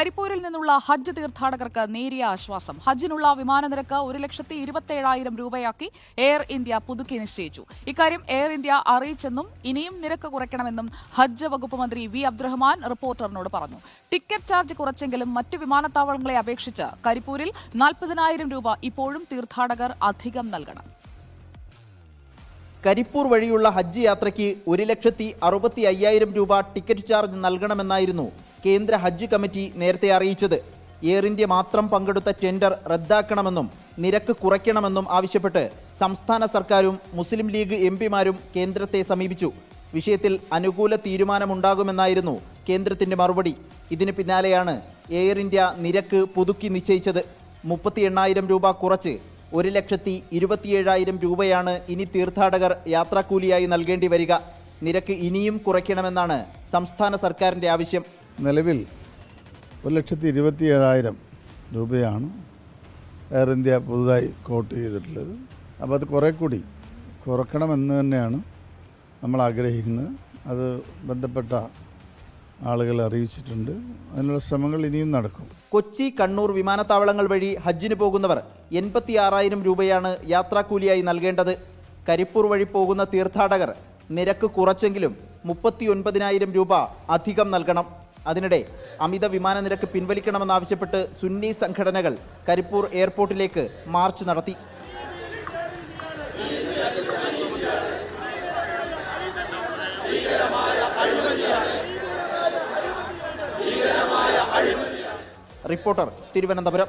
കരിപ്പൂരിൽ നിന്നുള്ള ഹജ്ജ് തീർത്ഥാടകർക്ക് നേരിയ ആശ്വാസം. ഹജ്ജിനുള്ള വിമാന നിരക്ക് ഒരു ലക്ഷത്തി ഇരുപത്തേഴായിരം രൂപയാക്കി എയർ ഇന്ത്യ പുതുക്കി നിശ്ചയിച്ചു. ഇക്കാര്യം എയർ ഇന്ത്യ അറിയിച്ചെന്നും ഇനിയും നിരക്ക് കുറയ്ക്കണമെന്നും ഹജ്ജ് വകുപ്പ് മന്ത്രി വി. അബ്ദുറഹ്മാൻ റിപ്പോർട്ടറിനോട് പറഞ്ഞു. ടിക്കറ്റ് ചാർജ് കുറച്ചെങ്കിലും മറ്റ് വിമാനത്താവളങ്ങളെ അപേക്ഷിച്ച് കരിപ്പൂരിൽ നാൽപ്പതിനായിരം രൂപ ഇപ്പോഴും തീർത്ഥാടകർ അധികം നൽകണം. കരിപ്പൂർ വഴിയുള്ള ഹജ്ജ് യാത്രയ്ക്ക് ഒരു ലക്ഷത്തി അറുപത്തി അയ്യായിരം രൂപ ടിക്കറ്റ് ചാർജ് നൽകണമെന്നായിരുന്നു കേന്ദ്ര ഹജ്ജ് കമ്മിറ്റി നേരത്തെ അറിയിച്ചത്. എയർ ഇന്ത്യ മാത്രം പങ്കെടുത്ത ടെൻഡർ റദ്ദാക്കണമെന്നും നിരക്ക് കുറയ്ക്കണമെന്നും ആവശ്യപ്പെട്ട് സംസ്ഥാന സർക്കാരും മുസ്ലിം ലീഗ് എം പിമാരും കേന്ദ്രത്തെ സമീപിച്ചു. വിഷയത്തിൽ അനുകൂല തീരുമാനമുണ്ടാകുമെന്നായിരുന്നു കേന്ദ്രത്തിന്റെ മറുപടി. ഇതിന് പിന്നാലെയാണ് എയർ ഇന്ത്യ നിരക്ക് പുതുക്കി നിശ്ചയിച്ചത്. മുപ്പത്തി എണ്ണായിരം രൂപ കുറച്ച് ഒരു ലക്ഷത്തി ഇരുപത്തിയേഴായിരം രൂപയാണ് ഇനി തീർത്ഥാടകർ യാത്രാക്കൂലിയായി നൽകേണ്ടി വരിക. നിരക്ക് ഇനിയും കുറയ്ക്കണമെന്നാണ് സംസ്ഥാന സർക്കാരിന്റെ ആവശ്യം. നിലവിൽ ഒരു ലക്ഷത്തി ഇരുപത്തി ഏഴായിരം രൂപയാണ് എയർ ഇന്ത്യ പുതുതായി കോട്ട് ചെയ്തിട്ടുള്ളത്. അപ്പോൾ അത് കുറേ കൂടി കുറക്കണമെന്ന് തന്നെയാണ് നമ്മൾ ആഗ്രഹിക്കുന്നത്. അത് ബന്ധപ്പെട്ട ആളുകളെ അറിയിച്ചിട്ടുണ്ട്. അതിനുള്ള ശ്രമങ്ങൾ ഇനിയും നടക്കും. കൊച്ചി കണ്ണൂർ വിമാനത്താവളങ്ങൾ വഴി ഹജ്ജിന് പോകുന്നവർ എൺപത്തി ആറായിരം രൂപയാണ് യാത്രാക്കൂലിയായി നൽകേണ്ടത്. കരിപ്പൂർ വഴി പോകുന്ന തീർത്ഥാടകർ നിരക്ക് കുറച്ചെങ്കിലും മുപ്പത്തി രൂപ അധികം നൽകണം. അതിനിടെ അമിത വിമാന നിരക്ക് പിൻവലിക്കണമെന്നാവശ്യപ്പെട്ട് സുന്നി സംഘടനകൾ കരിപ്പൂർ എയർപോർട്ടിലേക്ക് മാർച്ച് നടത്തി. റിപ്പോർട്ടർ തിരുവനന്തപുരം.